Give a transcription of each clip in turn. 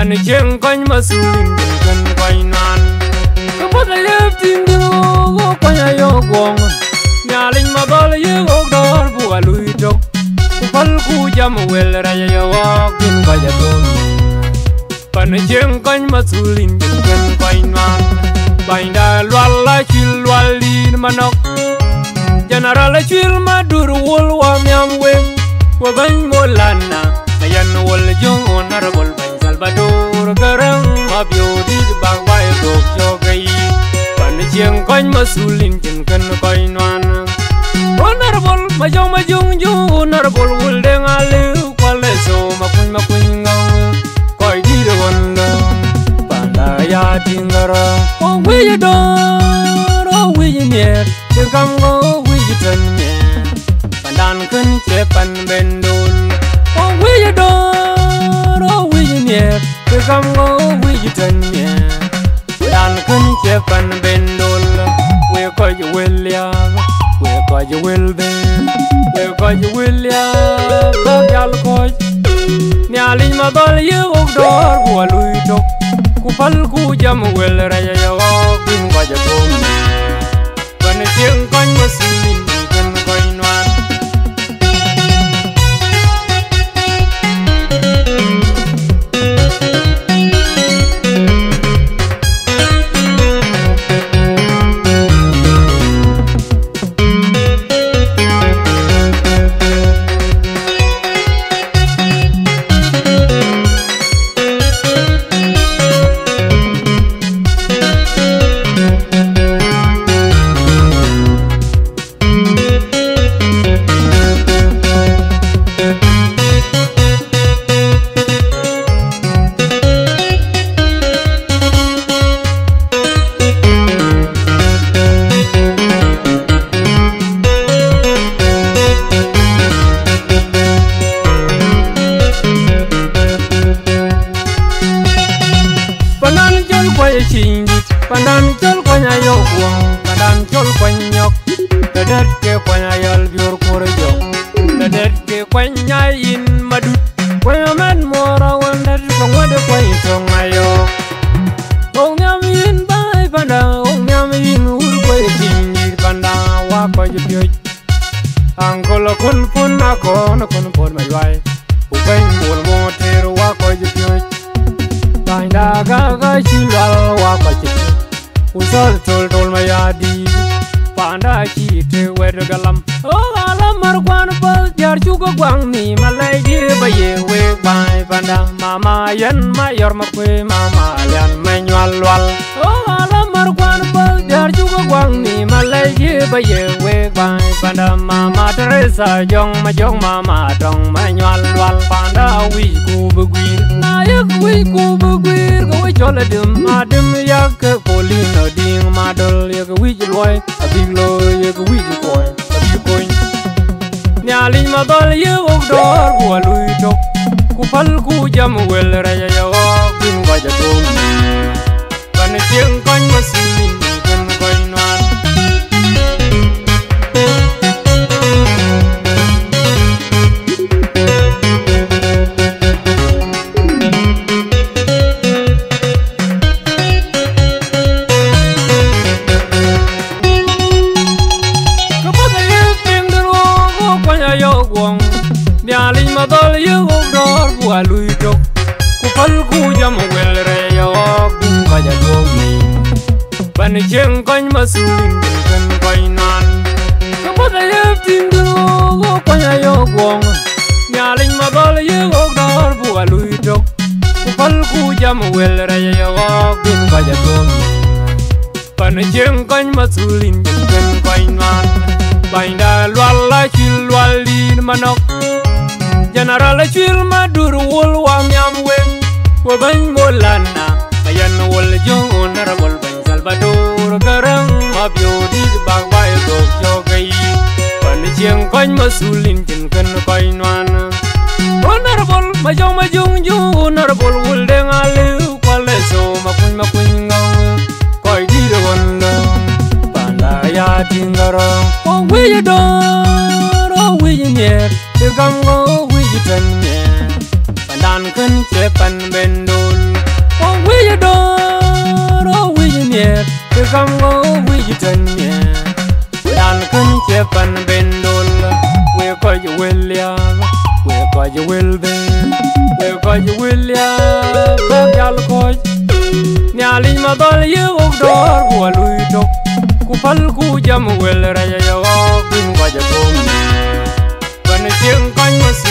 ban chen kon mà bin gần koy nan ko bắt da yep tin do go ko ya yo gwong nyalin ma dol ye go đó buga lùi tok ku pal ku jam wel re yêu bin ko ja do mi ban chen kon masulin bin kan koy nan Bainda lwal la loal đi mà manok General chil madur wol wa miam weng Wa bany molana Ayan wol jong honorable badur Salvador Garang mabyo bang bay dok jogay Pan chieng koñ masulin kin kan koy nuan Honorable majong majong jong honorable wul deng alu Kwale so makun makun ngang Koy di de wanda Panda ya tingara Oh we you don Oh we you near You come go we you turn me Pandan kun cepan bendul Oh we you don Oh we you near You come go we you turn me Pandan kun cepan bendul We call you William We call you Wilbin We call you William Bagyal coach Nyalin madol ye ogdor Bua lui tok Kupal ku jam wel raya ya bin kwa ja tom chol kwa ye chingit Pandan chol kwa nya yo kuang Pandan chol kwa nyok Dadet ke kwa yal bior kore jo Dadet ke kwa in madut Kwa men mora wandat Kwa ngwade kwa ayo Ong nyam yin bai panda Ong nyam yin ul kwa ye chingit Panda wa kwa ye Angkolo kun pun ako kun mayadi Panda ki te wed galam O oh, galam mar kwan pal jar chu go gwang ni malai di baye we bai panda Mama yan ma yor ma kwe mama yan menywal wal O oh, galam mar kwan pal jar chu go gwang ni malai di baye we bai panda Mama Teresa jong ma jong, mama dong ma nyal wal Panda wi ku bu gwir na yak wi ku bu gwir Go wi chola dim adim yak polino ding madol yak wi loy abig lo yak wi koy abig koy. Nyalin madol ye ok dor bua lui tok, Ku pal ku jam wel raya ya ok bin gwaja tum Ban chieng koñ masin kwanya yo gwang Nyalin madol ye ok dor bua lui tok Ku pal ku jam wel raya ya ok bin gwaja tum Ban chieng koñ nan. Kan koy noan Kapag ayun ting daro ko kwanya yo gwang Nyalin madol ye ok dor bua lui tok Ku pal ku jam wel raya ya ok bin gwaja tum Pana mà koñ linh jeng kan koy nan. Bainda lwal la chil lwal lin manok. General chil madur wol wa miam weng. Wa bany molana Ayan wol jong honorable bany Salvador Garang mabyo di bang bay dok jogay Pana jeng koñ masulin jeng kan koy noan Honorable majong majong jong honorable nyali ma dol ye o dor bo lui tok ku pal ku jam wel ra ya yo bin ko je ko ban chieng kan masin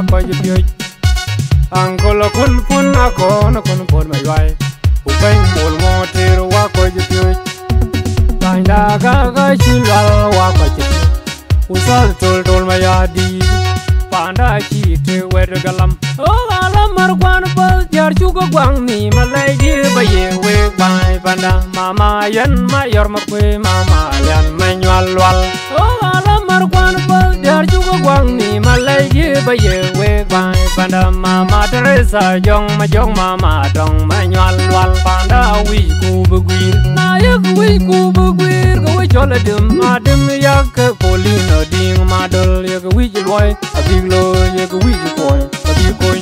wa kwa jipyoj Angkolo kun pun ako Na kun pun mayway Upeng mul motir wa kwa jipyoj Tanda gaga chilwal wa kwa chit Usal tol tol mayadi Panda chite wed galam O galam mar kwan pal jar chuko gwang ni malay di baye we bai panda Mama yan mayor makwe mama yan menyal wal O galam mar kwan pal jar chuko gwang ni mà mà trời sa bai panda Mama Teresa jong trong jong mama dong và wal Panda wi bự begwir na yak wi ku begwir cho là chola mà adim yak polino ding madol yak wi loy abig lo yak wi koy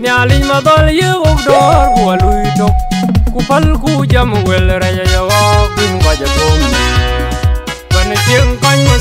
nhà linh mà đờ yak ok dor của lui tok Ku pal ku jam wel ra ya wak bin qua giờ Bana vẫn tiếng canh mà